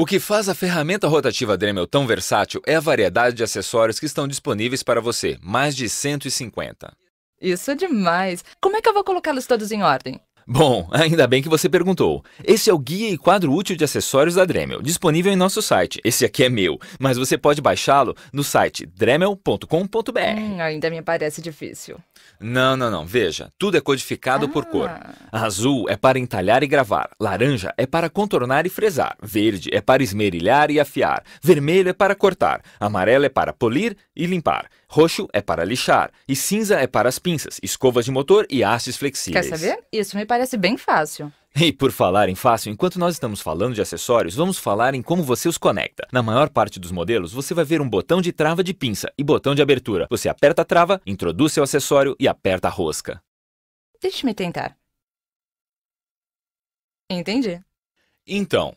O que faz a ferramenta rotativa Dremel tão versátil é a variedade de acessórios que estão disponíveis para você, mais de 150. Isso é demais. Como é que eu vou colocá-los todos em ordem? Bom, ainda bem que você perguntou. Esse é o guia e quadro útil de acessórios da Dremel, disponível em nosso site. Esse aqui é meu, mas você pode baixá-lo no site dremel.com.br. Hum, ainda me parece difícil. Não, não, não. Veja, tudo é codificado ah. por cor. Azul é para entalhar e gravar. Laranja é para contornar e fresar. Verde é para esmerilhar e afiar. Vermelho é para cortar. Amarelo é para polir e limpar. Roxo é para lixar. E cinza é para as pinças, escovas de motor e hastes flexíveis. Quer saber? Isso me parece bem fácil. E por falar em fácil, enquanto nós estamos falando de acessórios, vamos falar em como você os conecta. Na maior parte dos modelos, você vai ver um botão de trava de pinça e botão de abertura. Você aperta a trava, introduz seu acessório e aperta a rosca. Deixe-me tentar. Entendi. Então,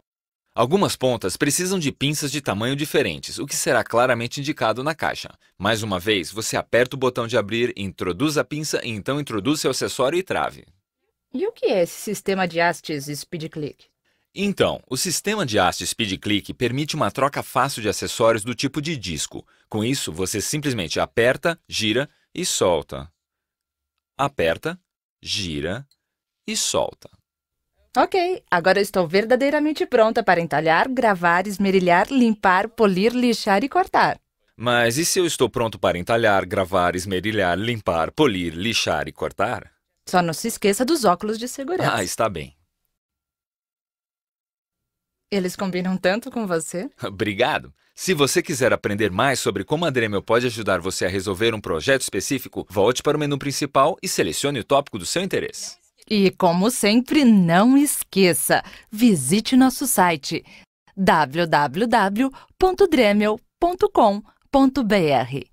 algumas pontas precisam de pinças de tamanho diferentes, o que será claramente indicado na caixa. Mais uma vez, você aperta o botão de abrir, introduz a pinça e então introduz seu acessório e trave. E o que é esse sistema de hastes Speed Click? Então, o sistema de haste Speed Click permite uma troca fácil de acessórios do tipo de disco. Com isso, você simplesmente aperta, gira e solta. Aperta, gira e solta. Ok, agora estou verdadeiramente pronta para entalhar, gravar, esmerilhar, limpar, polir, lixar e cortar. Mas e se eu estou pronto para entalhar, gravar, esmerilhar, limpar, polir, lixar e cortar? Só não se esqueça dos óculos de segurança. Ah, está bem. Eles combinam tanto com você? Obrigado. Se você quiser aprender mais sobre como a Dremel pode ajudar você a resolver um projeto específico, volte para o menu principal e selecione o tópico do seu interesse. E como sempre, não esqueça, visite nosso site www.dremel.com.br.